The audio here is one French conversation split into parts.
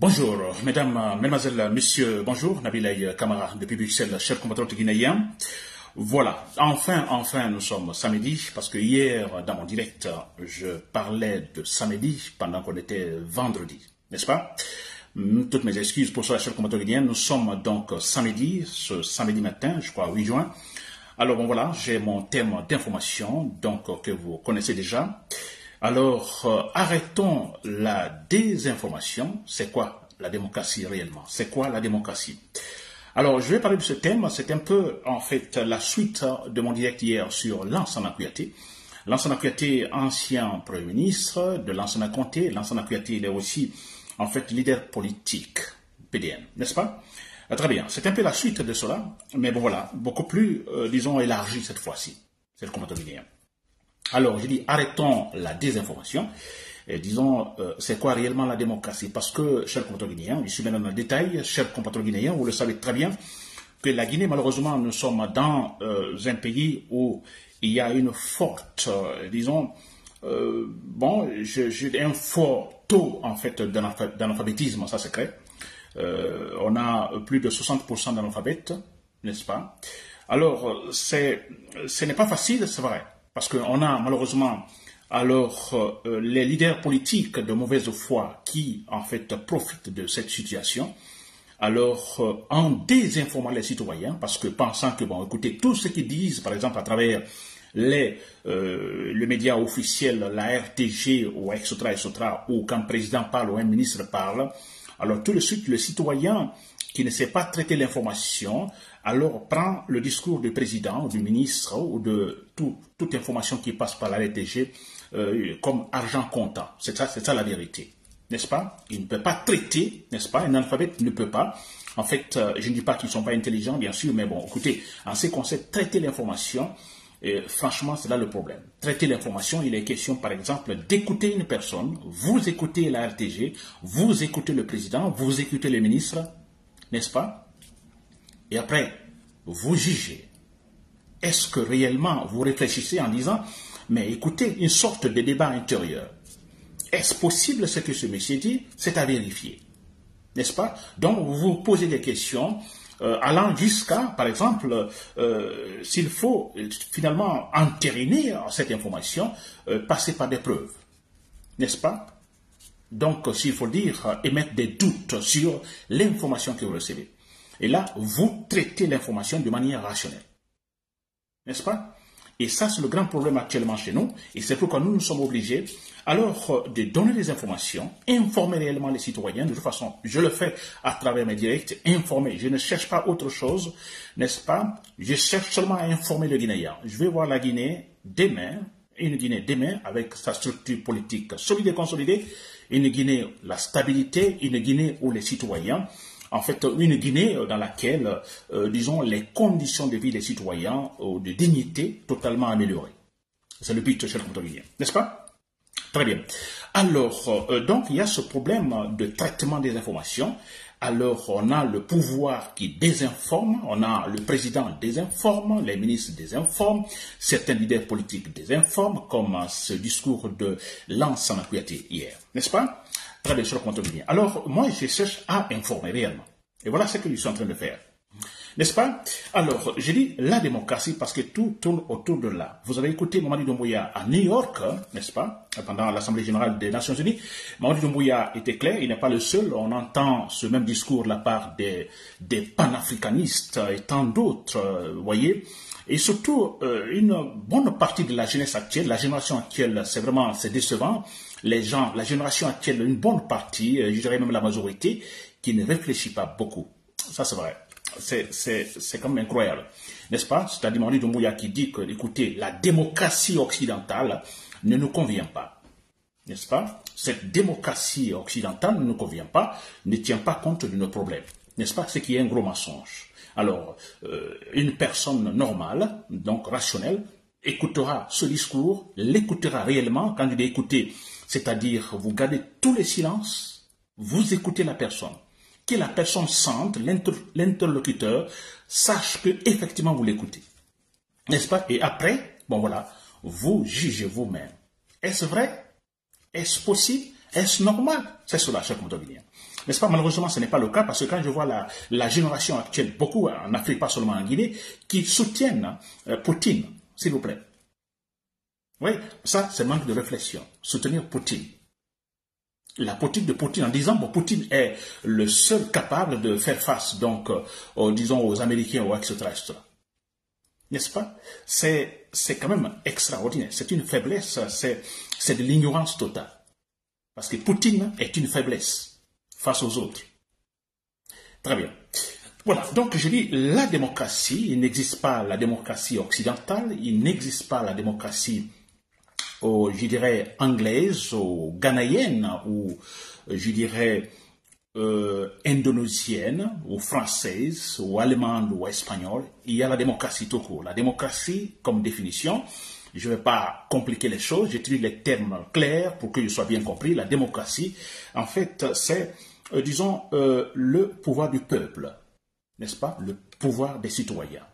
Bonjour, mesdames, mesdemoiselles, messieurs, bonjour, Nabilay Kamara depuis Bruxelles, cher compatriote guinéen. Voilà, enfin, enfin, nous sommes samedi, parce que hier, dans mon direct, je parlais de samedi pendant qu'on était vendredi, n'est-ce pas? Toutes mes excuses pour cela, cher compatriote guinéen. Nous sommes donc samedi, ce samedi matin, je crois, 8 juin. Alors, bon, voilà, j'ai mon thème d'information, donc, que vous connaissez déjà. Alors, euh, arrêtons la désinformation. C'est quoi la démocratie réellement? C'est quoi la démocratie? Alors, je vais parler de ce thème. C'est un peu, en fait, la suite de mon direct hier sur Lansana Kouyaté. Lansana Kouyaté, ancien Premier ministre de Lansana Comté. Lansana Kouyaté, il est aussi, en fait, leader politique PDN, n'est-ce pas? Ah, Très bien. C'est un peu la suite de cela. Mais bon, voilà, beaucoup plus, euh, disons, élargi cette fois-ci. C'est le guinéen. Alors, je dis, arrêtons la désinformation. Et disons, euh, c'est quoi réellement la démocratie? Parce que, chers compatriotes guinéens, je suis maintenant dans le détail, chers compatriotes guinéens, vous le savez très bien, que la Guinée, malheureusement, nous sommes dans euh, un pays où il y a une forte, euh, disons, bon, j'ai un fort taux, en fait, d'analphabétisme, ça c'est clair. on a plus de 60% d'analphabètes, n'est-ce pas? Alors, ce n'est pas facile, c'est vrai. Parce qu'on a malheureusement alors euh, les leaders politiques de mauvaise foi qui en fait profitent de cette situation. Alors euh, en désinformant les citoyens, parce que pensant que bon, écoutez, tout ce qu'ils disent, par exemple à travers les euh, le média officiel, la RTG ou etc., etc., ou quand le président parle ou un ministre parle, alors tout de suite le citoyen qui ne sait pas traiter l'information, alors prend le discours du président du ministre ou de toute information qui passe par la RTG euh, comme argent comptant. C'est ça, la vérité. N'est-ce pas? Il ne peut pas traiter, n'est-ce pas? Un alphabet ne peut pas. En fait, euh, je ne dis pas qu'ils ne sont pas intelligents, bien sûr, mais bon, écoutez, en ce concerne traiter l'information, et franchement, c'est là le problème. Traiter l'information, il est question, par exemple, d'écouter une personne, vous écoutez la RTG, vous écoutez le président, vous écoutez le ministre, n'est-ce pas? Et après, vous jugez. Est-ce que réellement vous réfléchissez en disant, mais écoutez, une sorte de débat intérieur. Est-ce possible ce que ce monsieur dit? C'est à vérifier. N'est-ce pas? Donc, vous vous posez des questions euh, allant jusqu'à, par exemple, euh, s'il faut euh, finalement entériner cette information, passer par des preuves. N'est-ce pas? Donc, s'il faut dire, émettre des doutes sur l'information que vous recevez. Et là, vous traitez l'information de manière rationnelle. N'est-ce pas? Et ça, c'est le grand problème actuellement chez nous. Et c'est pourquoi nous nous sommes obligés, alors, de donner des informations, informer réellement les citoyens. De toute façon, je le fais à travers mes directs, informer. Je ne cherche pas autre chose, n'est-ce pas? Je cherche seulement à informer le Guinéen. Je vais voir la Guinée demain, une Guinée demain, avec sa structure politique solide et consolidée, une Guinée, la stabilité, une Guinée où les citoyens, en fait, une Guinée dans laquelle, euh, disons, les conditions de vie des citoyens ou de dignité totalement améliorées. C'est le but, cher Guinéen, n'est-ce pas? Très bien. Alors, euh, donc, il y a ce problème de traitement des informations alors on a le pouvoir qui désinforme, on a le président désinforme, les ministres désinforment, certains leaders politiques désinforment, comme ce discours de Lansana Kouyaté hier, n'est-ce pas? Alors moi, je cherche à informer réellement. Et voilà ce que je suis en train de faire. N'est-ce pas? Alors, je dis la démocratie parce que tout tourne autour de là. Vous avez écouté Mamadi Doumbouya à New York, n'est-ce pas? Pendant l'Assemblée générale des Nations Unies. Mamadi Doumbouya était clair, il n'est pas le seul. On entend ce même discours de la part des, des panafricanistes et tant d'autres, euh, vous voyez et surtout, euh, une bonne partie de la jeunesse actuelle, la génération actuelle, c'est vraiment, c'est décevant. Les gens, la génération actuelle, une bonne partie, euh, je dirais même la majorité, qui ne réfléchit pas beaucoup. Ça, c'est vrai c'est quand même incroyable. N'est-ce pas? C'est-à-dire Mamadou Doumbouya qui dit que, écoutez, la démocratie occidentale ne nous convient pas. N'est-ce pas? Cette démocratie occidentale ne nous convient pas, ne tient pas compte de nos problèmes. N'est-ce pas? Ce qui est un gros mensonge. Alors, euh, une personne normale, donc rationnelle, écoutera ce discours, l'écoutera réellement quand il dit écouter, c'est-à-dire vous gardez tous les silences, vous écoutez la personne que la personne sente, l'interlocuteur, sache que effectivement vous l'écoutez. N'est-ce pas? Et après, bon voilà, vous jugez vous-même. Est-ce vrai? Est-ce possible? Est-ce normal? C'est cela, cher Guinéen. N'est-ce pas? Malheureusement, ce n'est pas le cas parce que quand je vois la, la génération actuelle, beaucoup en Afrique, pas seulement en Guinée, qui soutiennent euh, Poutine, s'il vous plaît. Oui, ça, c'est manque de réflexion. Soutenir Poutine. La politique de Poutine en disant, bon, Poutine est le seul capable de faire face, donc, euh, disons, aux Américains, ou etc., etc. N'est-ce pas? C'est quand même extraordinaire. C'est une faiblesse, c'est de l'ignorance totale. Parce que Poutine est une faiblesse face aux autres. Très bien. Voilà, donc je dis la démocratie, il n'existe pas la démocratie occidentale, il n'existe pas la démocratie, oh, je dirais, anglaise ou ghanéenne ou je dirais euh, indonésienne ou française ou allemande ou espagnole. Il y a la démocratie tout court. La démocratie, comme définition, je ne vais pas compliquer les choses, j'utilise les termes clairs pour que je sois bien compris. La démocratie, en fait, c'est, euh, disons, euh, le pouvoir du peuple, n'est-ce pas? Le pouvoir des citoyens.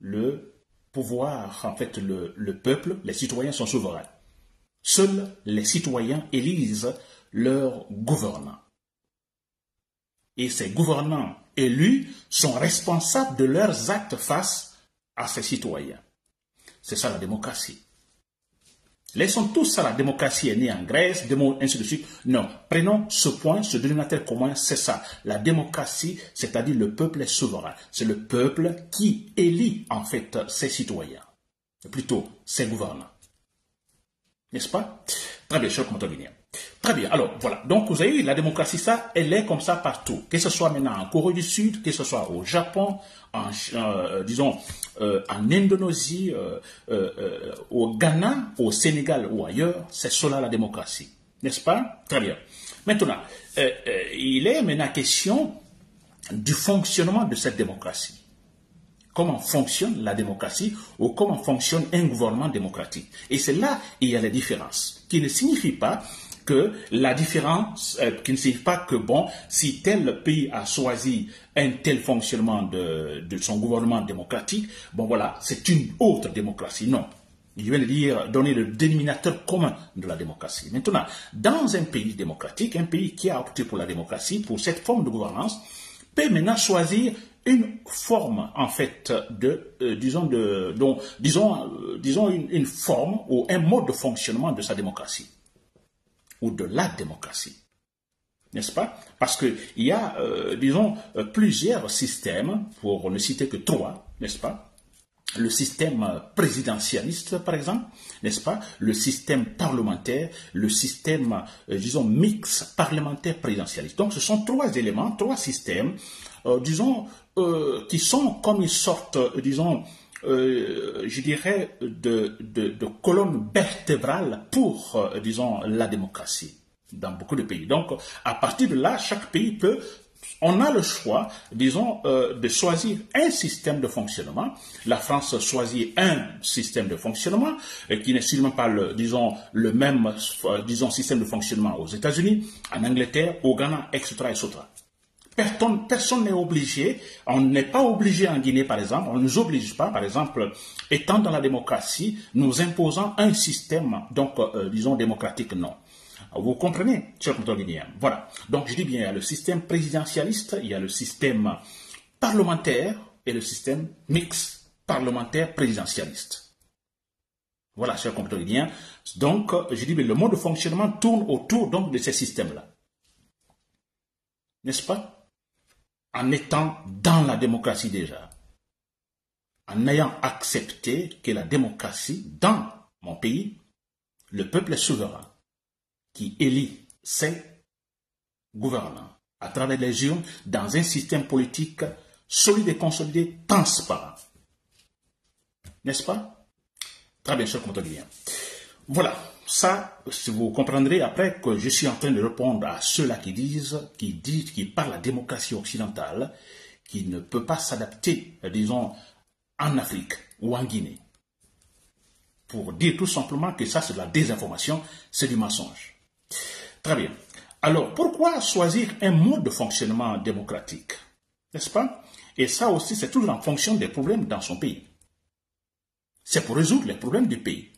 Le pouvoir, en fait, le, le peuple, les citoyens sont souverains. Seuls les citoyens élisent leurs gouvernants. Et ces gouvernants élus sont responsables de leurs actes face à ces citoyens. C'est ça la démocratie. Laissons tout ça, la démocratie est née en Grèce, ainsi de suite. Non, prenons ce point, ce dénominateur commun, c'est ça. La démocratie, c'est-à-dire le peuple est souverain. C'est le peuple qui élit en fait ses citoyens, plutôt ses gouvernants. N'est-ce pas? Très bien, cher. Très bien. Alors, voilà. Donc, vous avez vu, la démocratie, ça, elle est comme ça partout. Que ce soit maintenant en Corée du Sud, que ce soit au Japon, en, euh, disons, euh, en Indonésie, euh, au Ghana, au Sénégal ou ailleurs, c'est cela la démocratie. N'est-ce pas? Très bien. Maintenant, il est maintenant question du fonctionnement de cette démocratie. Comment fonctionne la démocratie ou comment fonctionne un gouvernement démocratique? Et c'est là il y a la différence, qui ne signifie pas que la différence, euh, qui ne signifie pas que, bon, si tel pays a choisi un tel fonctionnement de, son gouvernement démocratique, bon voilà, c'est une autre démocratie. Non. Je viens de dire, donner le dénominateur commun de la démocratie. Maintenant, dans un pays démocratique, un pays qui a opté pour la démocratie, pour cette forme de gouvernance, peut maintenant choisir une forme, en fait, de, euh, disons, de, disons, euh, disons une forme ou un mode de fonctionnement de sa démocratie ou de la démocratie. N'est-ce pas? Parce qu'il y a, euh, disons, euh, plusieurs systèmes, pour ne citer que trois, n'est-ce pas? Le système présidentialiste, par exemple, n'est-ce pas? Le système parlementaire, le système, euh, disons, mix parlementaire présidentialiste. Donc, ce sont trois éléments, trois systèmes, disons, qui sont comme une sorte, disons, euh, je dirais, de, de, de, colonne vertébrale pour, euh, disons, la démocratie dans beaucoup de pays. Donc, à partir de là, chaque pays peut on a le choix, disons, euh, de choisir un système de fonctionnement. La France choisit un système de fonctionnement qui n'est sûrement pas, le, disons, le même, disons, système de fonctionnement aux États-Unis, en Angleterre, au Ghana, etc., etc. Personne n'est obligé, on n'est pas obligé en Guinée par exemple, on ne nous oblige pas, par exemple, étant dans la démocratie, nous imposant un système, donc euh, disons démocratique, non. Vous comprenez, cher guinéen? Voilà. Donc je dis bien, il y a le système présidentialiste, il y a le système parlementaire et le système mix parlementaire présidentialiste. Voilà, cher guinéen Donc, je dis, bien, le mode de fonctionnement tourne autour donc de ces systèmes-là. N'est-ce pas? En étant dans la démocratie déjà, en ayant accepté que la démocratie, dans mon pays, le peuple est souverain, qui élit ses gouvernants à travers les urnes dans un système politique solide et consolidé, transparent. N'est-ce pas? Très bien, cher bien. Voilà ça, vous comprendrez après que je suis en train de répondre à ceux-là qui disent, qui disent, qui parlent la démocratie occidentale, qui ne peut pas s'adapter, disons, en Afrique ou en Guinée. Pour dire tout simplement que ça, c'est de la désinformation, c'est du mensonge. Très bien. Alors, pourquoi choisir un mode de fonctionnement démocratique N'est-ce pas? Et ça aussi, c'est toujours en fonction des problèmes dans son pays. C'est pour résoudre les problèmes du pays.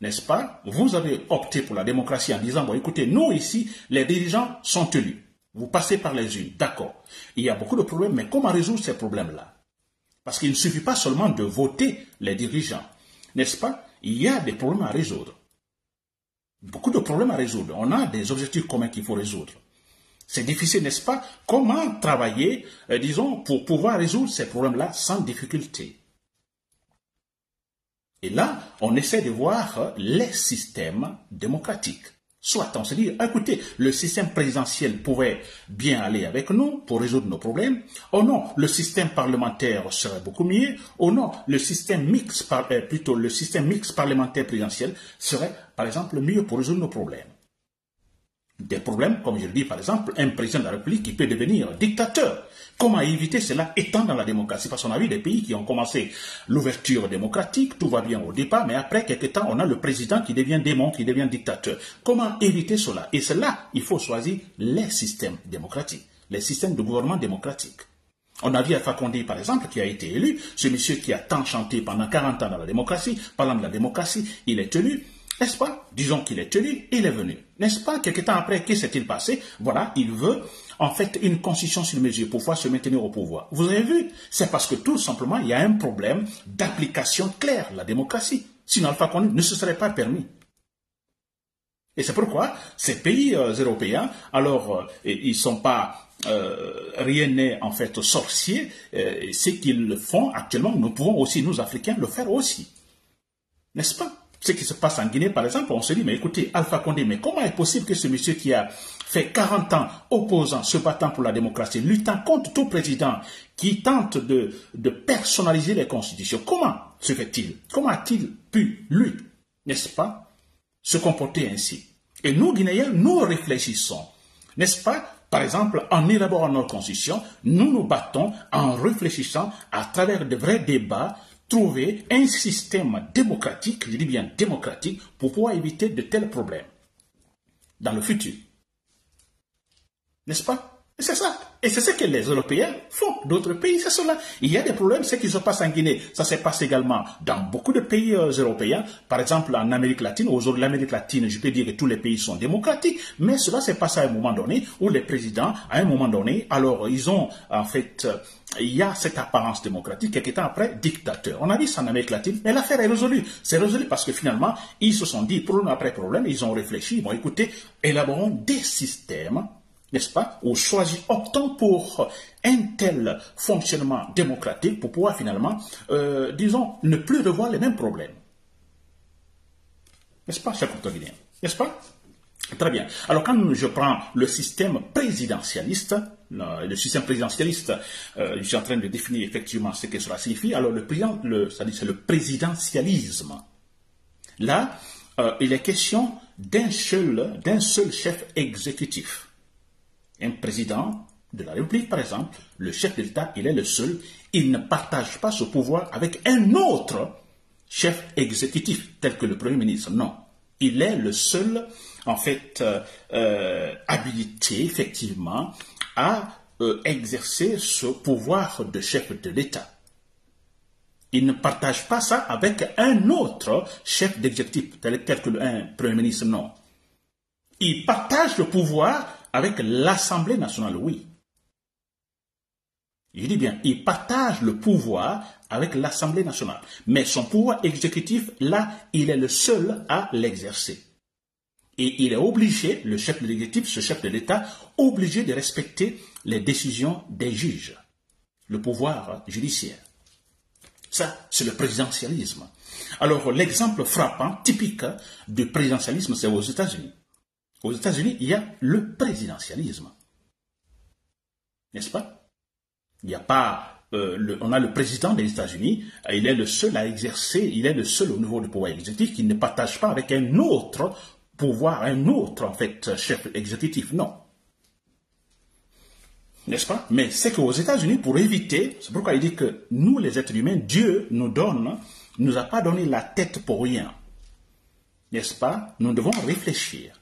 N'est-ce pas? Vous avez opté pour la démocratie en disant, bon, écoutez, nous ici, les dirigeants sont élus. Vous passez par les unes, d'accord. Il y a beaucoup de problèmes, mais comment résoudre ces problèmes-là? Parce qu'il ne suffit pas seulement de voter les dirigeants, n'est-ce pas? Il y a des problèmes à résoudre. Beaucoup de problèmes à résoudre. On a des objectifs communs qu'il faut résoudre. C'est difficile, n'est-ce pas? Comment travailler, euh, disons, pour pouvoir résoudre ces problèmes-là sans difficulté? Et là, on essaie de voir euh, les systèmes démocratiques. Soit on se dit, écoutez, le système présidentiel pourrait bien aller avec nous pour résoudre nos problèmes. Oh non, le système parlementaire serait beaucoup mieux. Oh non, le système mixte, euh, plutôt le système mixte parlementaire présidentiel serait, par exemple, mieux pour résoudre nos problèmes des problèmes, comme je le dis par exemple, un président de la République qui peut devenir dictateur. Comment éviter cela étant dans la démocratie? Parce qu'on a vu des pays qui ont commencé l'ouverture démocratique, tout va bien au départ, mais après quelques temps, on a le président qui devient démon, qui devient dictateur. Comment éviter cela? Et cela, il faut choisir les systèmes démocratiques, les systèmes de gouvernement démocratique. On a vu Alpha Condé, par exemple, qui a été élu, ce monsieur qui a tant chanté pendant 40 ans dans la démocratie, parlant de la démocratie, il est élu, n'est-ce pas? Disons qu'il est tenu, il est venu. N'est-ce pas? Quelque temps après, qu'est-ce s'est-il passé? Voilà, il veut en fait une constitution sur mesure pour pouvoir se maintenir au pouvoir. Vous avez vu? C'est parce que tout simplement, il y a un problème d'application claire la démocratie. Sinon, Alpha Condé ne se serait pas permis. Et c'est pourquoi ces pays euh, européens, alors, euh, ils ne sont pas euh, rien n'est en fait sorcier. ce qu'ils font actuellement, nous pouvons aussi, nous Africains, le faire aussi. N'est-ce pas? Ce qui se passe en Guinée, par exemple, on se dit, mais écoutez, Alpha Condé, mais comment est possible que ce monsieur qui a fait 40 ans opposant, se battant pour la démocratie, luttant contre tout président qui tente de, de personnaliser les constitutions, comment se fait-il? Comment a-t-il pu, lui, n'est-ce pas, se comporter ainsi? Et nous, Guinéens, nous réfléchissons, n'est-ce pas? Par exemple, en élaborant notre constitution, nous nous battons en réfléchissant à travers de vrais débats trouver un système démocratique, je dis bien démocratique, pour pouvoir éviter de tels problèmes dans le futur. N'est-ce pas? Et c'est ça. Et c'est ce que les Européens font. D'autres pays, c'est cela. Il y a des problèmes, ce qui se passe en Guinée. Ça se passe également dans beaucoup de pays euh, européens. Par exemple, en Amérique latine. Aujourd'hui, l'Amérique latine, je peux dire que tous les pays sont démocratiques. Mais cela s'est passé à un moment donné où les présidents, à un moment donné, alors ils ont, en fait, euh, il y a cette apparence démocratique. Quelques temps après, dictateur. On a vu ça en Amérique latine. Mais l'affaire est résolue. C'est résolu parce que finalement, ils se sont dit, problème après problème, ils ont réfléchi. Bon, écoutez, élaborons des systèmes n'est-ce pas, ou choisi, optant pour un tel fonctionnement démocratique pour pouvoir finalement, euh, disons, ne plus revoir les mêmes problèmes. N'est-ce pas, cher Guinéen N'est-ce pas? Très bien. Alors quand je prends le système présidentialiste, le système présidentialiste, euh, je suis en train de définir effectivement ce que cela signifie. Alors le président, c'est le présidentialisme. Là, euh, il est question d'un seul, d'un seul chef exécutif. Un président de la République, par exemple, le chef de l'État, il est le seul, il ne partage pas ce pouvoir avec un autre chef exécutif, tel que le Premier ministre. Non, il est le seul, en fait, euh, euh, habilité, effectivement, à euh, exercer ce pouvoir de chef de l'État. Il ne partage pas ça avec un autre chef d'exécutif, tel, tel que un Premier ministre, non. Il partage le pouvoir avec l'Assemblée nationale, oui. Je dis bien, il partage le pouvoir avec l'Assemblée nationale. Mais son pouvoir exécutif, là, il est le seul à l'exercer. Et il est obligé, le chef de l'exécutif, ce chef de l'État, obligé de respecter les décisions des juges, le pouvoir judiciaire. Ça, c'est le présidentialisme. Alors, l'exemple frappant, typique du présidentialisme, c'est aux États-Unis. Aux États-Unis, il y a le présidentialisme. N'est-ce pas? Il n'y a pas. Euh, on a le président des États-Unis, il est le seul à exercer, il est le seul au niveau du pouvoir exécutif qui ne partage pas avec un autre pouvoir, un autre en fait chef exécutif. Non. N'est-ce pas? Mais c'est qu'aux États-Unis, pour éviter, c'est pourquoi il dit que nous, les êtres humains, Dieu nous donne, nous a pas donné la tête pour rien. N'est-ce pas? Nous devons réfléchir.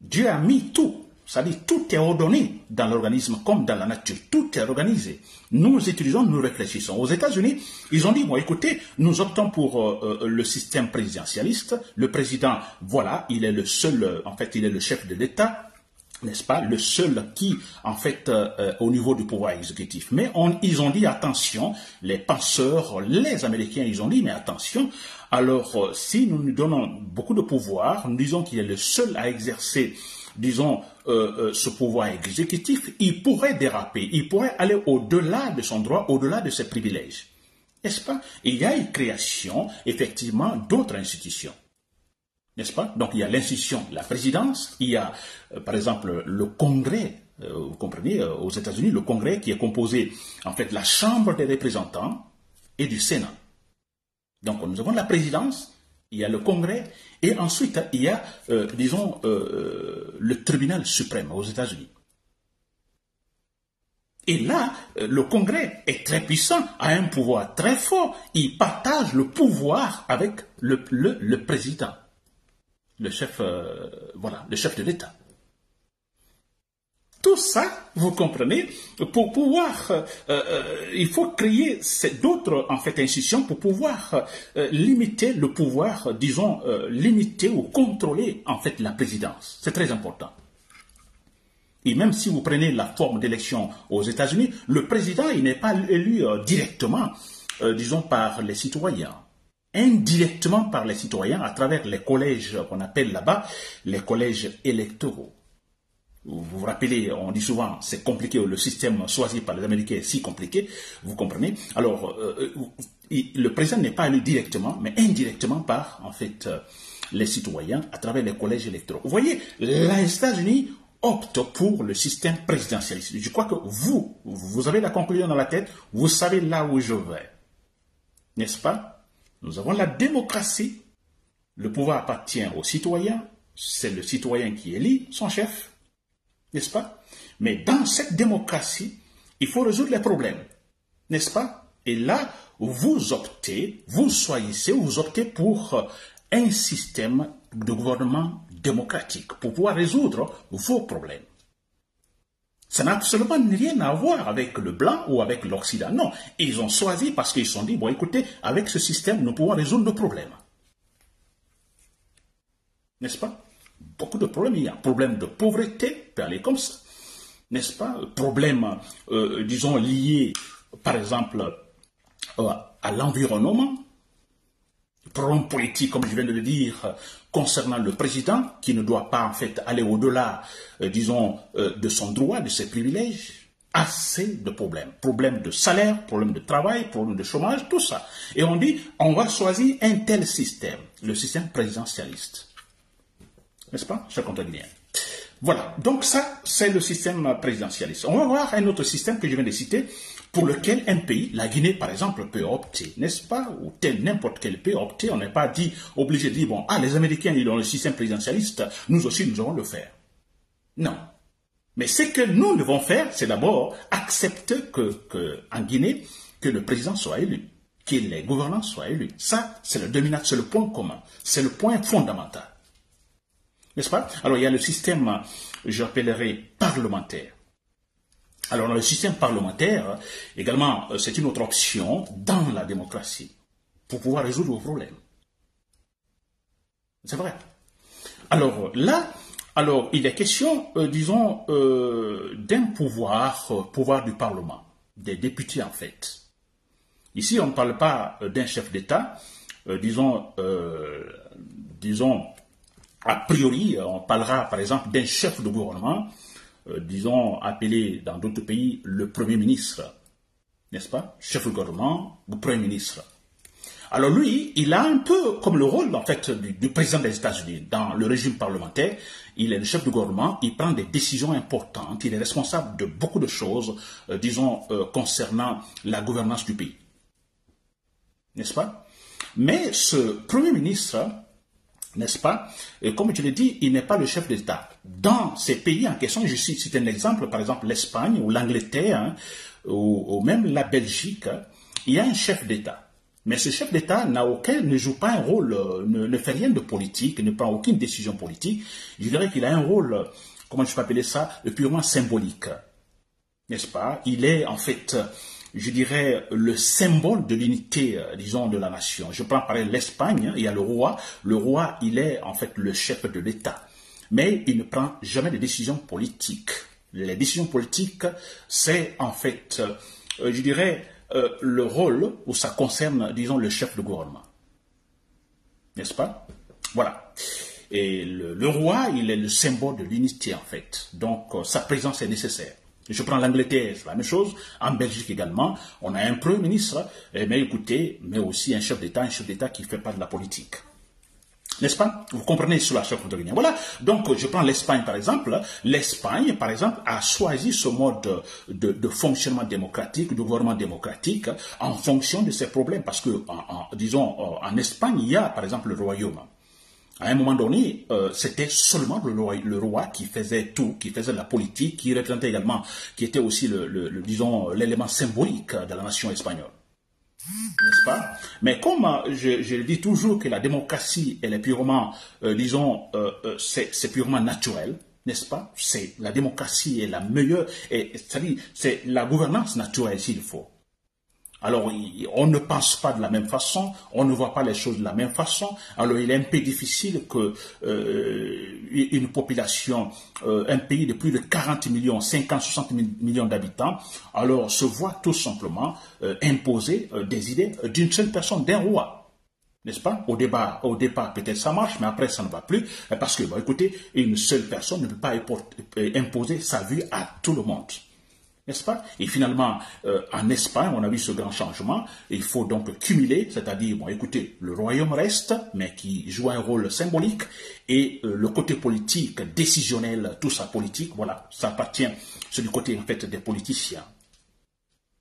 Dieu a mis tout Dit, tout est ordonné dans l'organisme comme dans la nature. Tout est organisé. Nous utilisons, nous réfléchissons. Aux États-Unis, ils ont dit, bon, écoutez, nous optons pour euh, euh, le système présidentialiste. Le président, voilà, il est le seul, euh, en fait, il est le chef de l'État n'est-ce pas, le seul qui, en fait, au niveau du pouvoir exécutif. Mais ils ont dit attention, les penseurs, les Américains, ils ont dit mais attention. Alors, si nous nous donnons beaucoup de pouvoir, nous disons qu'il est le seul à exercer disons, euh, euh, ce pouvoir exécutif, il pourrait déraper, il pourrait aller au-delà de son droit, au-delà de ses privilèges. N'est-ce pas? Il y a une création, effectivement, d'autres institutions. N'est-ce pas? Donc il y a l'institution la présidence, il y a, euh, par exemple, le Congrès, vous comprenez, aux États-Unis, le Congrès qui est composé, en fait, de la Chambre des représentants et du Sénat. Donc nous avons la présidence, il y a le Congrès, et ensuite il y a, euh, disons, euh, euh, le tribunal suprême aux États-Unis. Et là, le Congrès est très puissant, a un pouvoir très fort. Il partage le pouvoir avec le, le président, le chef, voilà, le chef de l'État. Tout ça, vous comprenez, pour pouvoir, euh, euh, il faut créer d'autres en fait institutions pour pouvoir euh, limiter le pouvoir, disons, limiter ou contrôler en fait la présidence. C'est très important. Et même si vous prenez la forme d'élection aux États-Unis, le président, il n'est pas élu directement, disons, par les citoyens indirectement par les citoyens à travers les collèges qu'on appelle là-bas les collèges électoraux. Vous vous rappelez, on dit souvent, c'est compliqué, le système choisi par les Américains est si compliqué, vous comprenez Alors, euh, euh, le président n'est pas élu directement, mais indirectement par, en fait, euh, les citoyens à travers les collèges électoraux. Vous voyez, les États-Unis optent pour le système présidentialiste. Je crois que vous, vous avez la conclusion dans la tête, vous savez là où je vais. N'est-ce pas? Nous avons la démocratie, le pouvoir appartient aux citoyens, c'est le citoyen qui élit son chef, n'est-ce pas? Mais dans cette démocratie, il faut résoudre les problèmes, n'est-ce pas? Et là, vous optez, vous choisissez, vous optez pour un système de gouvernement démocratique pour pouvoir résoudre vos problèmes. Ça n'a absolument rien à voir avec le blanc ou avec l'Occident. Non, ils ont choisi parce qu'ils se sont dit, bon écoutez, avec ce système, nous pouvons résoudre nos problèmes. N'est-ce pas? Beaucoup de problèmes. Il y a problème de pauvreté, peut aller comme ça, n'est-ce pas? Problème, euh, disons, lié, par exemple, euh, à l'environnement. Problème politique, comme je viens de le dire, concernant le président, qui ne doit pas, en fait, aller au-delà, euh, disons, de son droit, de ses privilèges assez de problèmes. Problèmes de salaire, problèmes de travail, problèmes de chômage, tout ça. Et on dit, on va choisir un tel système, le système présidentialiste. N'est-ce pas, cher bien. Voilà, donc ça, c'est le système présidentialiste. On va voir un autre système que je viens de citer, pour lequel un pays, la Guinée par exemple, peut opter, n'est-ce pas? Ou tel n'importe quel pays opter, on n'est pas dit, obligé de dire, bon, ah, les Américains, ils ont le système présidentialiste, nous aussi, nous allons le faire. Non. Mais ce que nous devons faire, c'est d'abord accepter que, que, en Guinée, que le président soit élu, que les gouvernants soient élus. Ça, c'est le dominant, c'est le point commun, c'est le point fondamental. N'est-ce pas? Alors il y a le système, j'appellerai parlementaire. Alors dans le système parlementaire, également, euh, c'est une autre option dans la démocratie pour pouvoir résoudre vos problèmes. C'est vrai. Alors là, alors il est question, euh, disons, euh, d'un pouvoir, pouvoir du Parlement, des députés en fait. Ici, on ne parle pas d'un chef d'État, disons, disons, a priori, on parlera par exemple d'un chef de gouvernement, euh, disons appelé dans d'autres pays le Premier ministre, n'est-ce pas? Chef de gouvernement ou Premier ministre. Alors lui, il a un peu comme le rôle en fait du, président des États-Unis dans le régime parlementaire. Il est le chef de gouvernement, il prend des décisions importantes, il est responsable de beaucoup de choses, euh, disons euh, concernant la gouvernance du pays, n'est-ce pas? Mais ce premier ministre n'est-ce pas? Et comme je l'ai dit, il n'est pas le chef d'État. Dans ces pays en question, je cite, un exemple, par exemple l'Espagne ou l'Angleterre, hein, ou, même la Belgique, il y a un chef d'État. Mais ce chef d'État n'a aucun, ne joue pas un rôle, euh, ne, fait rien de politique, ne prend aucune décision politique. Je dirais qu'il a un rôle, comment je peux appeler ça, purement symbolique. N'est-ce pas? Il est en fait, je dirais, le symbole de l'unité, disons, de la nation. Je prends par exemple l'Espagne, il y a le roi. Le roi, il est en fait le chef de l'État. Mais il ne prend jamais de décisions politiques. Les décisions politiques, c'est en fait, je dirais, le rôle où ça concerne, disons, le chef de gouvernement. N'est-ce pas? Voilà. Et le, roi, il est le symbole de l'unité, en fait. Donc, euh, sa présence est nécessaire. Je prends l'Angleterre, c'est la même chose. En Belgique également, on a un Premier ministre, mais écoutez, mais aussi un chef d'État, un chef d'État qui fait pas de la politique. N'est-ce pas? Vous comprenez cela, cher Guinée. Voilà. Donc, je prends l'Espagne, par exemple. L'Espagne, par exemple, a choisi ce mode de, fonctionnement démocratique, de gouvernement démocratique, en fonction de ses problèmes. Parce que, disons, euh, en Espagne, il y a, par exemple, le royaume. À un moment donné, euh, c'était seulement le roi, le roi, qui faisait tout, qui faisait la politique, qui représentait également, qui était aussi le, disons, l'élément symbolique de la nation espagnole. N'est-ce pas? Mais comme euh, je, je, dis toujours que la démocratie, elle est purement, euh, disons, c'est purement naturel, n'est-ce pas? C'est la démocratie est la meilleure, c'est-à-dire c'est la gouvernance naturelle s'il faut. Alors, on ne pense pas de la même façon, on ne voit pas les choses de la même façon. Alors, il est un peu difficile que euh, une population, euh, un pays de plus de 40 millions, 50, 60 millions d'habitants, alors se voit tout simplement euh, imposer des idées d'une seule personne, d'un roi. N'est-ce pas? Au débat, au départ, peut-être ça marche, mais après, ça ne va plus. Parce que, écoutez, une seule personne ne peut pas imposer sa vue à tout le monde n'est-ce pas? Et finalement, euh, en Espagne, on a vu ce grand changement. Il faut donc cumuler, c'est-à-dire, bon, écoutez, le royaume reste, mais qui joue un rôle symbolique, et euh, le côté politique, décisionnel, tout ça politique, voilà, ça appartient, c'est du côté en fait des politiciens.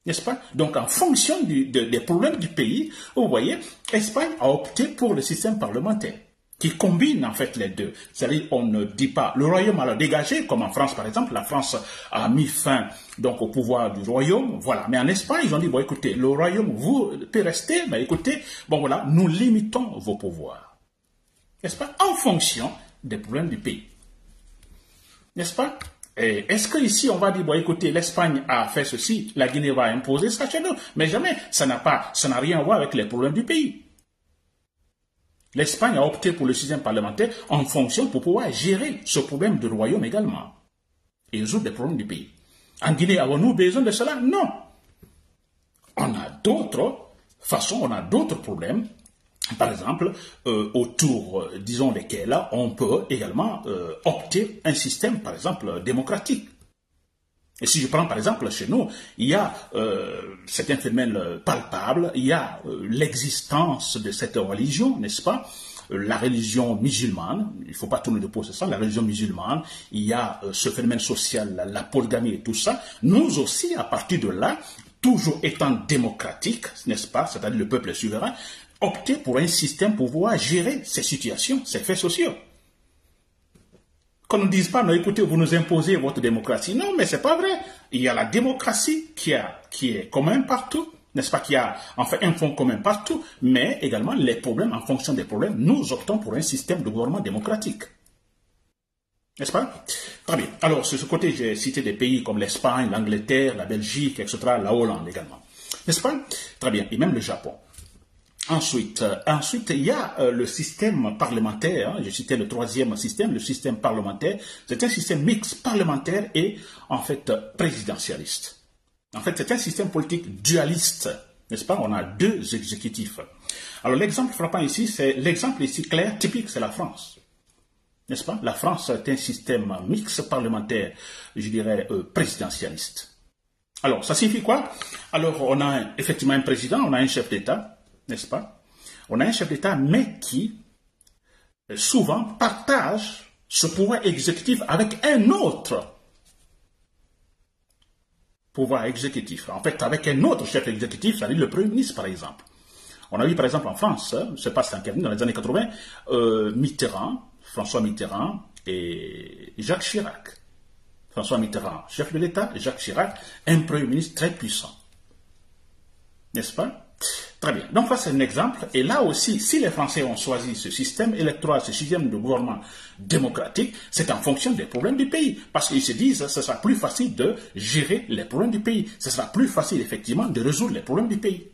N'est-ce pas? Donc, en fonction des problèmes du pays, vous voyez, Espagne a opté pour le système parlementaire qui combine en fait les deux. C'est-à-dire on ne dit pas le royaume a dégagé, comme en France par exemple, la France a mis fin donc au pouvoir du royaume, voilà. Mais en Espagne, ils ont dit bon écoutez, le royaume vous peut rester, mais écoutez, bon voilà, nous limitons vos pouvoirs, n'est-ce pas, en fonction des problèmes du pays, n'est-ce pas? Est-ce qu'ici, on va dire, bon, écoutez, l'Espagne a fait ceci, la Guinée va imposer ça chez nous Mais jamais, ça n'a pas, ça n'a rien à voir avec les problèmes du pays. L'Espagne a opté pour le système parlementaire en fonction pour pouvoir gérer ce problème du royaume également et résoudre les problèmes du pays. En Guinée, avons-nous besoin de cela? Non. On a d'autres façons, on a d'autres problèmes, par exemple, euh, autour, euh, disons, desquels on peut également euh, opter un système, par exemple, démocratique. Et si je prends par exemple chez nous, il y a euh, cet phénomène palpable, il y a euh, l'existence de cette religion, n'est-ce pas? Euh, la religion musulmane, il ne faut pas tourner de peau, c'est ça, la religion musulmane, il y a euh, ce phénomène social, la, polygamie et tout ça. Nous aussi, à partir de là, toujours étant démocratique, n'est-ce pas, c'est-à-dire le peuple est souverain, opter pour un système pour pouvoir gérer ces situations, ces faits sociaux. Qu'on ne dise pas, non, écoutez, vous nous imposez votre démocratie. Non, mais c'est pas vrai. Il y a la démocratie qui, a, qui est commune partout, n'est-ce pas, qu'il y a en fait un fonds commun partout, mais également les problèmes, en fonction des problèmes, nous optons pour un système de gouvernement démocratique. N'est-ce pas? Très bien. Alors, sur ce côté, j'ai cité des pays comme l'Espagne, l'Angleterre, la Belgique, etc., la Hollande également. N'est-ce pas? Très bien. Et même le Japon. Ensuite, euh, ensuite, il y a euh, le système parlementaire. Hein, je citais le troisième système, le système parlementaire. C'est un système mix parlementaire et en fait présidentialiste. En fait, c'est un système politique dualiste, n'est-ce pas? On a deux exécutifs. Alors l'exemple frappant ici, c'est l'exemple ici clair, typique, c'est la France. N'est-ce pas? La France est un système mix parlementaire, je dirais euh, présidentialiste. Alors, ça signifie quoi? Alors, on a effectivement un président, on a un chef d'État, n'est-ce pas? On a un chef d'État, mais qui euh, souvent partage ce pouvoir exécutif avec un autre pouvoir exécutif. En fait, avec un autre chef exécutif, c'est-à-dire le Premier ministre, par exemple. On a vu, par exemple, en France, hein, ce passe en dans les années 80, euh, Mitterrand, François Mitterrand et Jacques Chirac. François Mitterrand, chef de l'État, Jacques Chirac, un Premier ministre très puissant. N'est-ce pas? Très bien. Donc, ça, c'est un exemple. Et là aussi, si les Français ont choisi ce système électoral, ce système de gouvernement démocratique, c'est en fonction des problèmes du pays. Parce qu'ils se disent, ce sera plus facile de gérer les problèmes du pays. Ce sera plus facile, effectivement, de résoudre les problèmes du pays.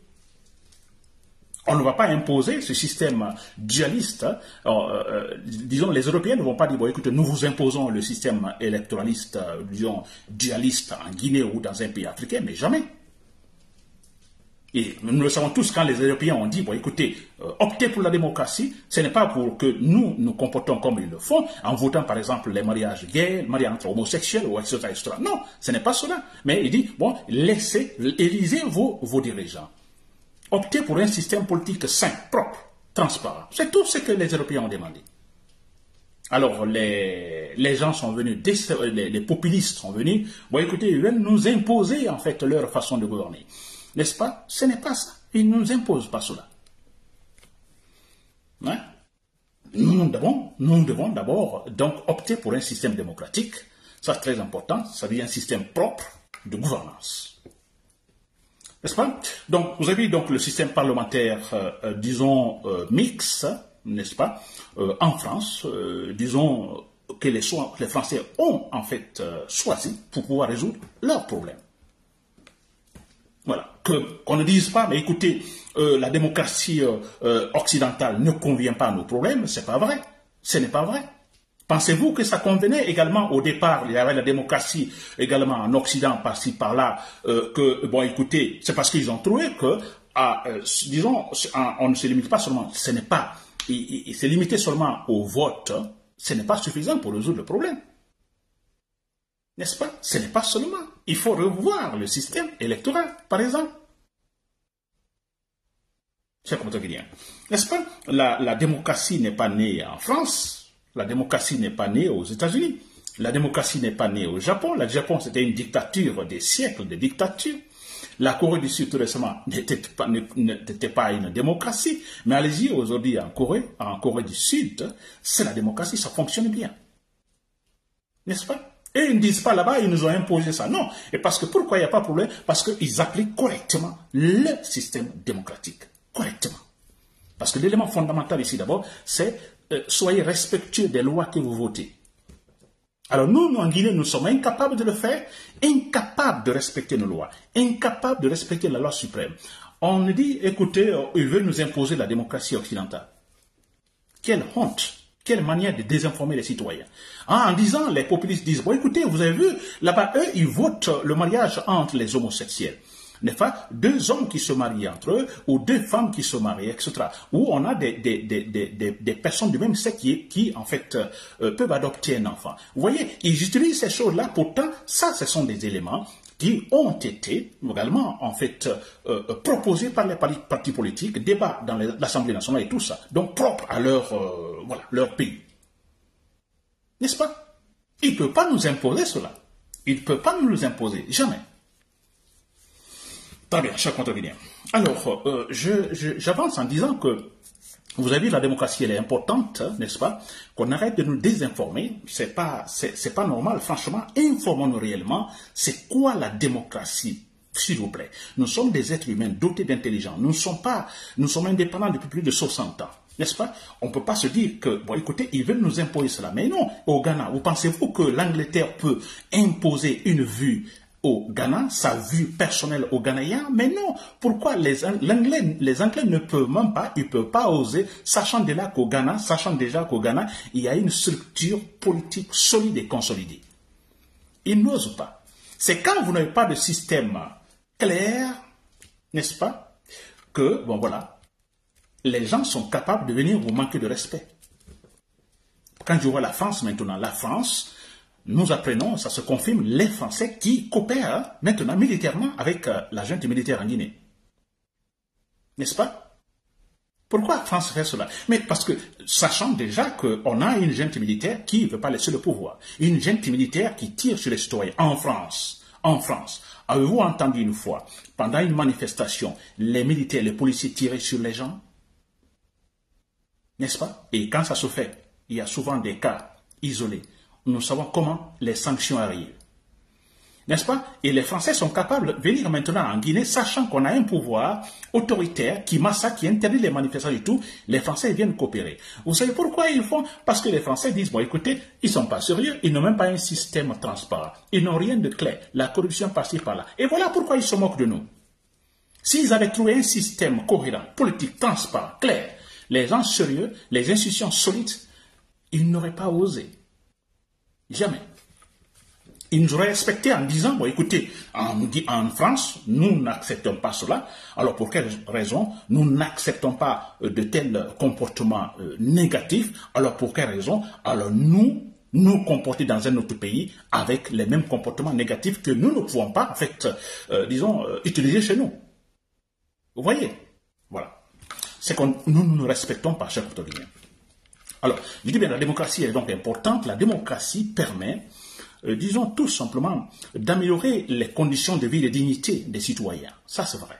On ne va pas imposer ce système dualiste. Euh, euh, disons, les Européens ne vont pas dire, bon, écoutez, nous vous imposons le système électoraliste, euh, disons, dualiste en Guinée ou dans un pays africain, mais jamais. Et nous le savons tous, quand les Européens ont dit, bon, écoutez, euh, optez pour la démocratie, ce n'est pas pour que nous nous comportons comme ils le font, en votant par exemple les mariages gays, les mariages entre homosexuels, ou etc., etc. Non, ce n'est pas cela. Mais il dit, bon, laissez, élisez vos, vos dirigeants. Optez pour un système politique sain, propre, transparent. C'est tout ce que les Européens ont demandé. Alors, les, les gens sont venus, les, populistes sont venus, bon, écoutez, ils veulent nous imposer, en fait, leur façon de gouverner. N'est-ce pas? Ce n'est pas ça. Ils ne nous imposent pas cela. Hein? Nous devons, d'abord donc opter pour un système démocratique. Ça, c'est très important. Ça veut dire un système propre de gouvernance. N'est-ce pas? Donc, vous avez donc le système parlementaire, euh, euh, disons, euh, mix, n'est-ce pas? En France, disons que les, Français ont en fait choisi pour pouvoir résoudre leurs problèmes. Voilà. qu'on ne dise pas, mais écoutez, euh, la démocratie euh, euh, occidentale ne convient pas à nos problèmes, c'est pas vrai. Ce n'est pas vrai. Pensez-vous que ça convenait également au départ, il y avait la démocratie également en Occident, par-ci, par-là, que, bon, écoutez, c'est parce qu'ils ont trouvé que, disons, on ne se limite pas seulement, ce n'est pas, il, il, limité seulement au vote, ce n'est pas suffisant pour résoudre le problème. N'est-ce pas? Ce n'est pas seulement. Il faut revoir le système électoral, par exemple. C'est comme N'est-ce pas? La, démocratie n'est pas née en France, la démocratie n'est pas née aux États-Unis, la démocratie n'est pas née au Japon. Le Japon, c'était une dictature, des siècles de dictature. La Corée du Sud, tout récemment, n'était pas, pas, une démocratie. Mais allez-y, aujourd'hui, en Corée, en Corée du Sud, c'est la démocratie, ça fonctionne bien. N'est-ce pas? Et ils ne disent pas là-bas, ils nous ont imposé ça. Non. Et parce que pourquoi il n'y a pas de problème? Parce qu'ils appliquent correctement le système démocratique. Correctement. Parce que l'élément fondamental ici d'abord, c'est euh, soyez respectueux des lois que vous votez. Alors nous, en Guinée, nous sommes incapables de le faire, incapables de respecter nos lois, incapables de respecter la loi suprême. On dit, écoutez, euh, ils veulent nous imposer la démocratie occidentale. Quelle honte quelle manière de désinformer les citoyens. en disant, les populistes disent, bon écoutez, vous avez vu, là-bas, eux, ils votent le mariage entre les homosexuels. N'est-ce pas? Deux hommes qui se marient entre eux, ou deux femmes qui se marient, etc. Ou on a des, des, des, des, personnes du même sexe qui, qui en fait, euh, peuvent adopter un enfant. Vous voyez, ils utilisent ces choses-là, pourtant, ça, ce sont des éléments qui ont été également en fait euh, euh, proposés par les partis politiques, débat dans l'Assemblée nationale et tout ça, donc propre à leur, euh, voilà, leur pays. N'est-ce pas? Il ne peut pas nous imposer cela. Il ne peut pas nous imposer, jamais. Très bien, cher contribuable. Alors, j'avance en disant que vous avez vu, la démocratie, elle est importante, n'est-ce pas? Qu'on arrête de nous désinformer. C'est pas, pas normal. Franchement, informons-nous réellement. C'est quoi la démocratie s'il vous plaît? Nous sommes des êtres humains dotés d'intelligence. Nous ne sommes pas, nous sommes indépendants depuis plus de 60 ans. N'est-ce pas? On ne peut pas se dire que, bon, écoutez, ils veulent nous imposer cela. Mais non, au Ghana, vous pensez-vous que l'Angleterre peut imposer une vue au Ghana, sa vue personnelle au Ghanéen, mais non. Pourquoi les Anglais, les Anglais ne peuvent même pas, ils ne peuvent pas oser, sachant déjà qu'au Ghana, sachant déjà qu'au Ghana, il y a une structure politique solide et consolidée. Ils n'osent pas. C'est quand vous n'avez pas de système clair, n'est-ce pas, que, bon voilà, les gens sont capables de venir vous manquer de respect. Quand je vois la France maintenant, la France, nous apprenons, ça se confirme, les Français qui coopèrent maintenant militairement avec euh, la junte militaire en Guinée. N'est-ce pas? Pourquoi France fait cela? Mais parce que, sachant déjà qu'on a une junte militaire qui ne veut pas laisser le pouvoir, une junte militaire qui tire sur les citoyens en France, en France. Avez-vous entendu une fois, pendant une manifestation, les militaires, les policiers tiraient sur les gens? N'est-ce pas? Et quand ça se fait, il y a souvent des cas isolés nous savons comment les sanctions arrivent. N'est-ce pas? Et les Français sont capables de venir maintenant en Guinée, sachant qu'on a un pouvoir autoritaire qui massacre, qui interdit les manifestations et tout. Les Français viennent coopérer. Vous savez pourquoi ils font? Parce que les Français disent, bon écoutez, ils sont pas sérieux, ils n'ont même pas un système transparent. Ils n'ont rien de clair. La corruption passe par là. Et voilà pourquoi ils se moquent de nous. S'ils avaient trouvé un système cohérent, politique, transparent, clair, les gens sérieux, les institutions solides, ils n'auraient pas osé. Jamais ils nous auraient en disant, bon écoutez, en, France, nous n'acceptons pas cela. Alors pour quelle raison Nous n'acceptons pas euh, de tels comportements euh, négatifs? Alors pour quelle raison? Alors nous, nous comporter dans un autre pays avec les mêmes comportements négatifs que nous ne pouvons pas, en fait, euh, disons, utiliser chez nous. Vous voyez? Voilà. C'est que nous ne respectons pas, chers Portugais. Alors, je dis bien, la démocratie est donc importante. La démocratie permet euh, disons tout simplement, d'améliorer les conditions de vie et de dignité des citoyens. Ça, c'est vrai.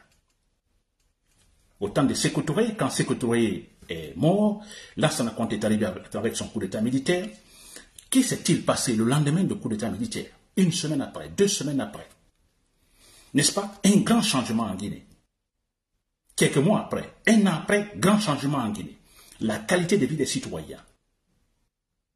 Au temps de Sékou quand Sékou est mort, Lassana Conté est arrivé avec son coup d'État militaire. Qui s'est-il passé le lendemain du coup d'État militaire? Une semaine après, deux semaines après. N'est-ce pas Un grand changement en Guinée? Quelques mois après, un an après, grand changement en Guinée. La qualité de vie des citoyens.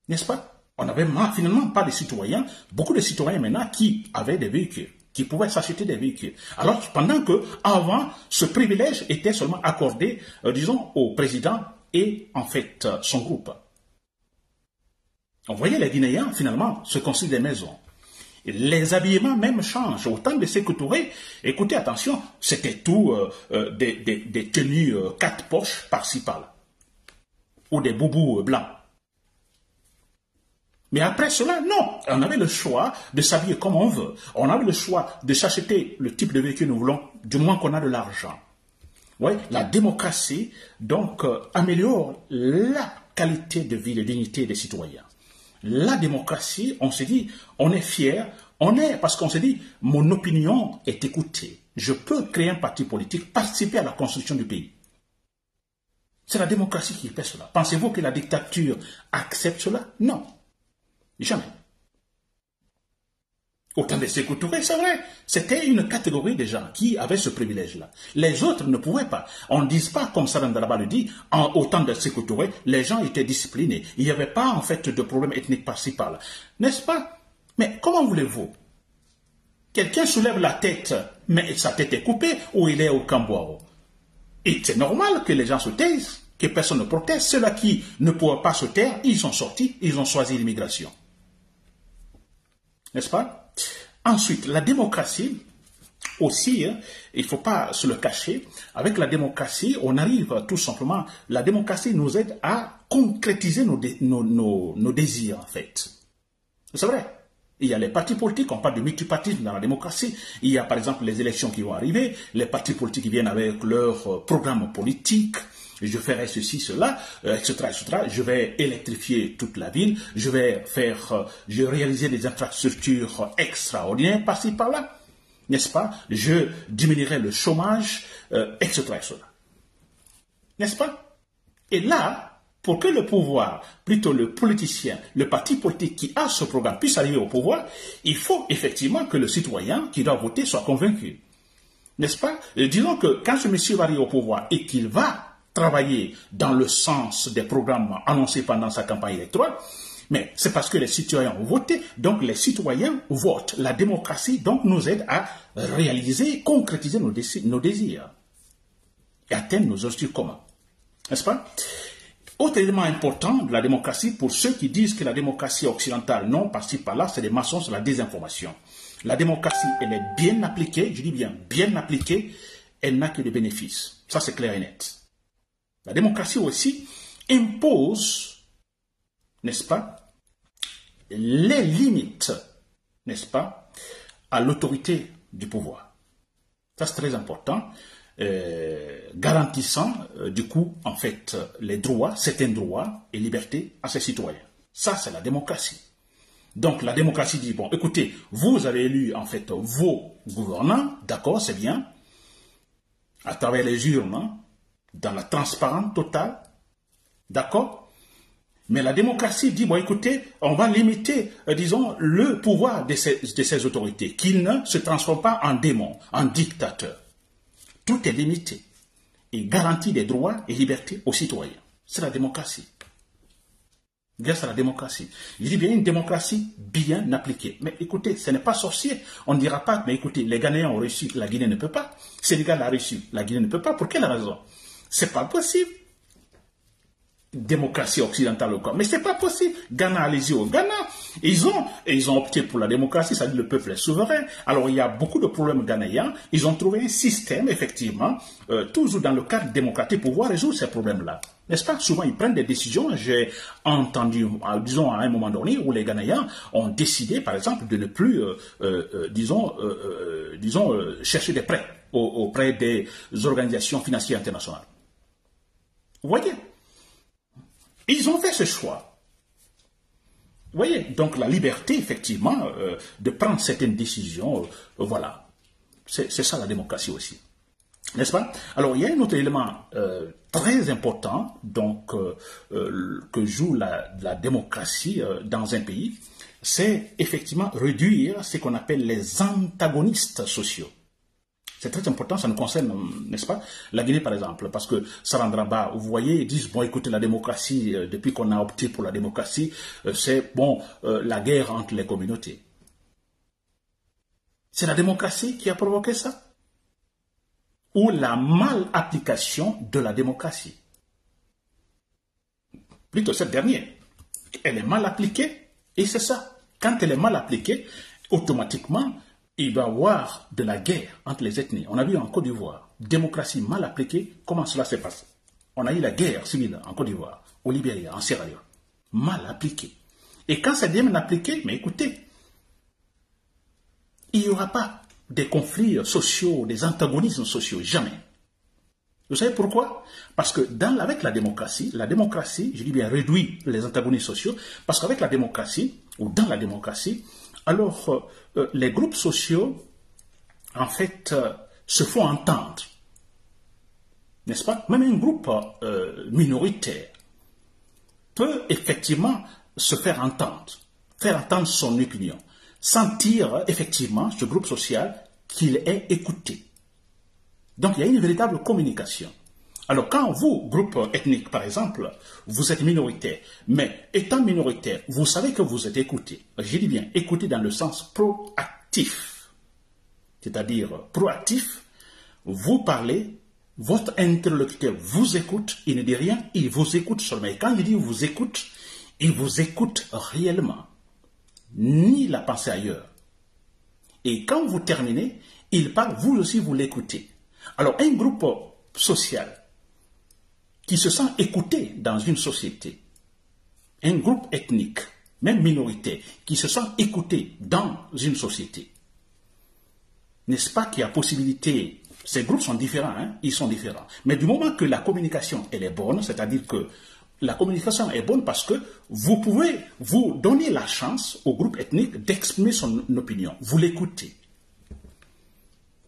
N'est-ce pas? On n'avait finalement pas de citoyens, beaucoup de citoyens maintenant qui avaient des véhicules, qui pouvaient s'acheter des véhicules. Alors pendant que avant, ce privilège était seulement accordé, euh, disons, au président et en fait euh, son groupe. On voyait les Guinéens finalement se construire des maisons. Les habillements même changent. Autant de Sékou écoutez attention, c'était tout euh, des, tenues quatre poches par-ci par-là. Ou des boubous blancs. Mais après cela, non. On avait le choix de s'habiller comme on veut. On avait le choix de s'acheter le type de véhicule que nous voulons, du moins qu'on a de l'argent. Oui, la démocratie, donc, euh, améliore la qualité de vie, la dignité des citoyens. La démocratie, on se dit, on est fier, on est, parce qu'on se dit, mon opinion est écoutée. Je peux créer un parti politique, participer à la construction du pays. C'est la démocratie qui fait cela. Pensez-vous que la dictature accepte cela? Non. Jamais. Autant de Sékou c'est vrai, c'était une catégorie de gens qui avaient ce privilège-là. Les autres ne pouvaient pas. On ne dit pas, comme Saddam Daraba le dit, autant de Sékou les gens étaient disciplinés. Il n'y avait pas, en fait, de problème ethnique par-ci, par-là. N'est-ce pas? Mais comment voulez-vous Quelqu'un soulève la tête, mais sa tête est coupée, ou il est au Cambouao? Et c'est normal que les gens se taisent, que personne ne proteste. Ceux-là qui ne pouvaient pas se taire, ils sont sortis, ils ont choisi l'immigration n'est-ce pas? Ensuite, la démocratie, aussi, hein, il ne faut pas se le cacher, avec la démocratie, on arrive tout simplement, la démocratie nous aide à concrétiser nos, nos, désirs, en fait. C'est vrai. Il y a les partis politiques, on parle de multipartisme dans la démocratie. Il y a par exemple les élections qui vont arriver, les partis politiques viennent avec leur euh, programme politique, je ferai ceci, cela, etc., euh, etc. Je vais électrifier toute la ville, je vais faire, euh, je vais réaliser des infrastructures extraordinaires par-ci, par-là, n'est-ce pas? Je diminuerai le chômage, etc., etc. N'est-ce pas? Et là, pour que le pouvoir, plutôt le politicien, le parti politique qui a ce programme puisse arriver au pouvoir, il faut effectivement que le citoyen qui doit voter soit convaincu. N'est-ce pas? Disons que quand ce monsieur va arriver au pouvoir et qu'il va travailler dans le sens des programmes annoncés pendant sa campagne électorale, mais c'est parce que les citoyens ont voté, donc les citoyens votent. La démocratie, donc, nous aide à réaliser, concrétiser nos, désirs, et atteindre nos objectifs communs. N'est-ce pas? Autre élément important de la démocratie, pour ceux qui disent que la démocratie occidentale, non, par-ci, par-là, c'est des maçons sur la désinformation. La démocratie, elle est bien appliquée, je dis bien bien appliquée, elle n'a que des bénéfices. Ça, c'est clair et net. La démocratie aussi impose, n'est-ce pas, les limites, n'est-ce pas, à l'autorité du pouvoir. Ça, c'est très important, garantissant, euh, du coup, en fait, les droits, certains droits et libertés à ses citoyens. Ça, c'est la démocratie. Donc, la démocratie dit, bon, écoutez, vous avez élu, en fait, vos gouvernants, d'accord, c'est bien, à travers les urnes, dans la transparence totale. D'accord Mais la démocratie dit, bon écoutez, on va limiter, euh, disons, le pouvoir de ces, de ces autorités, qu'ils ne se transforment pas en démons, en dictateurs. Tout est limité et garantit des droits et libertés aux citoyens. C'est la démocratie. Grâce à la démocratie. Je dis bien une démocratie bien appliquée. Mais écoutez, ce n'est pas sorcier. On ne dira pas, mais écoutez, les Ghanéens ont réussi, la Guinée ne peut pas. Sénégal a réussi, la Guinée ne peut pas. Pour quelle raison? C'est pas possible démocratie occidentale ou quoi. Mais c'est pas possible. Ghana, allez-y au Ghana. Ils ont, ils ont opté pour la démocratie, dit le peuple est souverain. Alors il y a beaucoup de problèmes ghanéens. Ils ont trouvé un système, effectivement, euh, toujours dans le cadre démocratique pour pouvoir résoudre ces problèmes-là. N'est-ce pas? Souvent, ils prennent des décisions. J'ai entendu, euh, disons, à un moment donné, où les Ghanéens ont décidé, par exemple, de ne plus, euh, disons, disons chercher des prêts auprès des organisations financières internationales. Vous voyez? Ils ont fait ce choix. Vous voyez, donc la liberté, effectivement, euh, de prendre certaines décisions, euh, voilà. C'est ça la démocratie aussi. N'est-ce pas? Alors, il y a un autre élément euh, très important donc, que joue la, la démocratie dans un pays, c'est effectivement réduire ce qu'on appelle les antagonistes sociaux. C'est très important, ça nous concerne, n'est-ce pas? La Guinée, par exemple, parce que Sarandraba, vous voyez, ils disent, bon, écoutez, la démocratie, euh, depuis qu'on a opté pour la démocratie, euh, c'est, bon, euh, la guerre entre les communautés. C'est la démocratie qui a provoqué ça? Ou la mal application de la démocratie? Plutôt cette dernière. Elle est mal appliquée, et c'est ça. Quand elle est mal appliquée, automatiquement, il va y avoir de la guerre entre les ethnies. On a vu en Côte d'Ivoire, démocratie mal appliquée, comment cela s'est passé? On a eu la guerre civile en Côte d'Ivoire, au Libéria, en Sierra Leone. Mal appliquée. Et quand c'est bien appliqué, mais écoutez, il n'y aura pas des conflits sociaux, des antagonismes sociaux, jamais. Vous savez pourquoi? Parce que dans, avec la démocratie, la démocratie, je dis bien réduit les antagonismes sociaux, parce qu'avec la démocratie, ou dans la démocratie, alors euh, euh, les groupes sociaux, en fait, euh, se font entendre. N'est-ce pas? Même un groupe minoritaire peut effectivement se faire entendre, faire entendre son opinion, sentir effectivement ce groupe social qu'il est écouté. Donc il y a une véritable communication. Alors quand vous, groupe ethnique par exemple, vous êtes minoritaire, mais étant minoritaire, vous savez que vous êtes écouté. Je dis bien écouté dans le sens proactif. C'est-à-dire proactif, vous parlez, votre interlocuteur vous écoute, il ne dit rien, il vous écoute seulement. Et quand il dit vous écoute, il vous écoute réellement, ni la pensée ailleurs. Et quand vous terminez, il parle, vous aussi vous l'écoutez. Alors un groupe social qui se sent écouté dans une société, un groupe ethnique, même minoritaire, qui se sent écouté dans une société, n'est-ce pas qu'il y a possibilité, ces groupes sont différents, hein, ils sont différents, mais du moment que la communication, est bonne, c'est-à-dire que la communication est bonne parce que vous pouvez vous donner la chance au groupe ethnique d'exprimer son opinion, vous l'écoutez.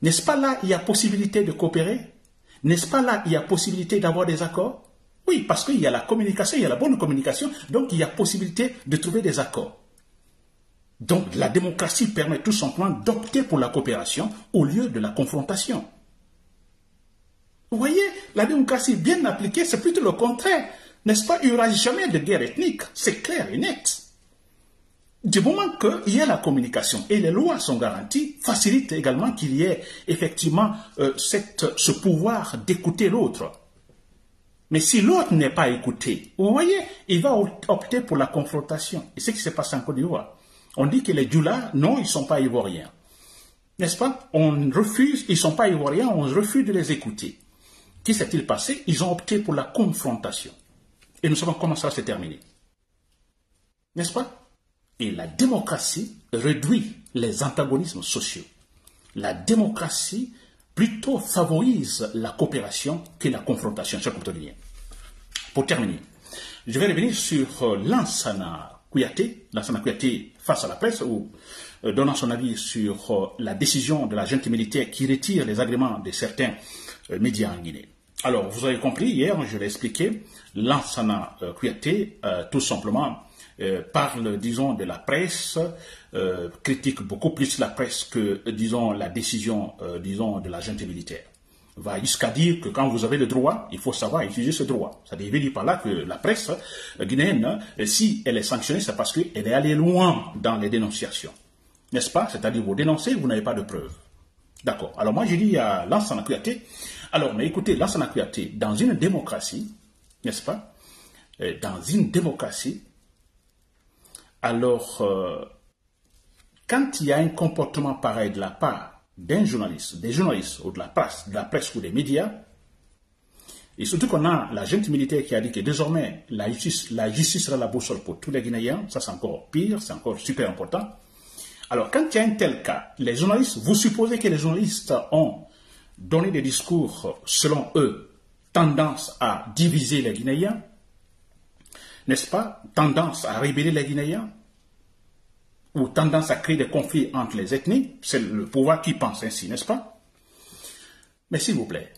N'est-ce pas là, il y a possibilité de coopérer? N'est-ce pas là il y a possibilité d'avoir des accords? Oui, parce qu'il y a la communication, il y a la bonne communication, donc il y a possibilité de trouver des accords. Donc la démocratie permet tout simplement d'opter pour la coopération au lieu de la confrontation. Vous voyez, la démocratie bien appliquée, c'est plutôt le contraire. N'est-ce pas Il n'y aura jamais de guerre ethnique. C'est clair et net du moment qu'il y a la communication et les lois sont garanties, facilite également qu'il y ait effectivement euh, ce pouvoir d'écouter l'autre. Mais si l'autre n'est pas écouté, vous voyez, il va opter pour la confrontation. Et ce qui s'est passé en Côte d'Ivoire. On dit que les Djoula, non, ils ne sont pas ivoiriens. N'est-ce pas? On refuse, ils ne sont pas ivoiriens, on refuse de les écouter. Qui s'est-il passé? Ils ont opté pour la confrontation. Et nous savons comment ça s'est terminé. N'est-ce pas? Et la démocratie réduit les antagonismes sociaux. La démocratie plutôt favorise la coopération que la confrontation, cher Pour terminer, je vais revenir sur euh, Lansana Kouyaté, Lansana Kouyaté face à la presse, ou euh, donnant son avis sur euh, la décision de la junte militaire qui retire les agréments de certains médias en Guinée. Alors, vous avez compris, hier, je l'ai expliqué, Lansana euh, tout simplement, euh, parle, disons, de la presse, euh, critique beaucoup plus la presse que, disons, la décision, disons, de la junte militaire. Va jusqu'à dire que quand vous avez le droit, il faut savoir utiliser ce droit. Ça veut dire par là que la presse guinéenne, si elle est sanctionnée, c'est parce qu'elle est allée loin dans les dénonciations. N'est-ce pas? C'est-à-dire, vous dénoncez, vous n'avez pas de preuves. D'accord. Alors moi, je dis à Lansana Kouyaté, alors, mais écoutez, Lansana Kouyaté, dans une démocratie, n'est-ce pas? Euh, Dans une démocratie, alors, euh, quand il y a un comportement pareil de la part d'un journaliste, des journalistes ou de la presse, de la presse ou des médias, et surtout qu'on a la gente militaire qui a dit que désormais la justice, la justice sera la boussole pour tous les Guinéens, ça c'est encore pire, c'est encore super important. Alors quand il y a un tel cas, les journalistes, vous supposez que les journalistes ont donné des discours, selon eux, tendance à diviser les Guinéens, n'est-ce pas? Tendance à révéler les Guinéens? Ou tendance à créer des conflits entre les ethnies, c'est le pouvoir qui pense ainsi, n'est-ce pas? Mais s'il vous plaît,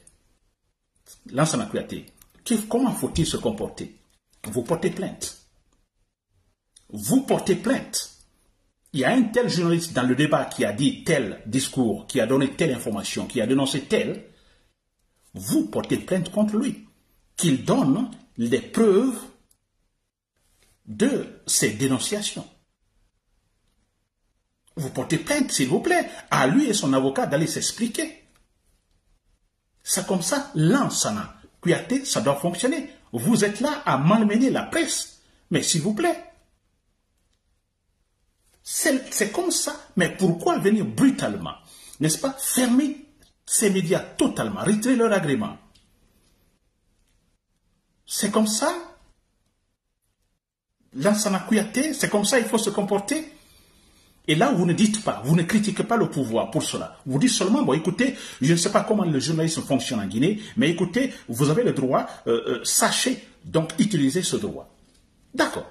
Lansana Kouyaté, comment faut-il se comporter? Vous portez plainte. Vous portez plainte. Il y a un tel journaliste dans le débat qui a dit tel discours, qui a donné telle information, qui a dénoncé tel, vous portez plainte contre lui. Qu'il donne les preuves de ces dénonciations. Vous portez plainte, s'il vous plaît, à lui et son avocat d'aller s'expliquer. C'est comme ça, l'ensana. Kouyaté, ça doit fonctionner. Vous êtes là à malmener la presse. Mais s'il vous plaît, c'est comme ça. Mais pourquoi venir brutalement N'est-ce pas Fermer ces médias totalement, retirer leur agrément? C'est comme ça Lansana Kouyaté, c'est comme ça il faut se comporter. Et là, vous ne dites pas, vous ne critiquez pas le pouvoir pour cela. Vous dites seulement, bon, écoutez, je ne sais pas comment le journalisme fonctionne en Guinée, mais écoutez, vous avez le droit, euh, euh, sachez donc utiliser ce droit. D'accord.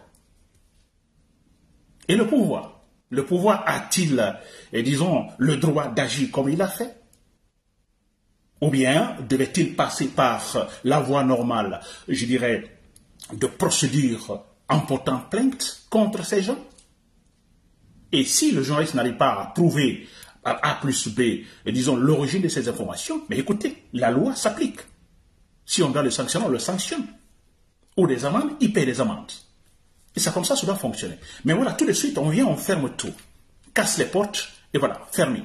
Et le pouvoir? Le pouvoir a-t-il, euh, disons, le droit d'agir comme il a fait? Ou bien devait-il passer par la voie normale, je dirais, de procédure en portant plainte contre ces gens? Et si le journaliste n'arrive pas à prouver par A plus B, disons, l'origine de ces informations, mais écoutez, la loi s'applique. Si on doit le sanctionner, on le sanctionne. Ou des amendes, il paye des amendes. Et c'est comme ça ça doit fonctionner. Mais voilà, tout de suite, on vient, on ferme tout. Casse les portes, et voilà, fermé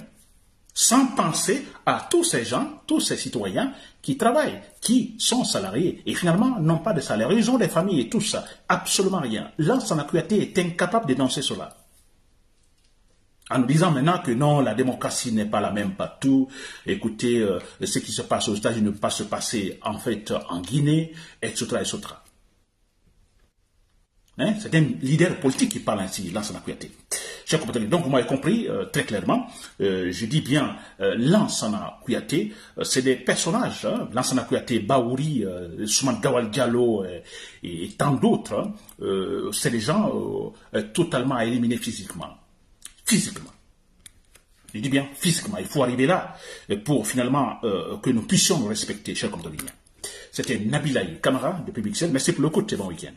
sans penser à tous ces gens, tous ces citoyens qui travaillent, qui sont salariés et finalement n'ont pas de salaire. Ils ont des familles et tout ça. Absolument rien. L'ancien est incapable d'énoncer cela. En nous disant maintenant que non, la démocratie n'est pas la même partout. Écoutez, euh, ce qui se passe aux États-Unis ne peut pas se passer en fait en Guinée, etc. etc. Hein? C'est un leader politique qui parle ainsi, Lansana Kouyaté. Donc, vous m'avez compris euh, très clairement, euh, je dis bien Lansana Kouyaté, c'est des personnages, hein? Lansana Kouyaté, Baouri, Souman Gawal Diallo et, tant d'autres, hein. c'est des gens totalement à éliminer physiquement. Physiquement. Je dis bien physiquement. Il faut arriver là pour finalement que nous puissions nous respecter, chers compatriotes. C'était Nabilaï Kamara de Public Merci pour le coup de bon week-end.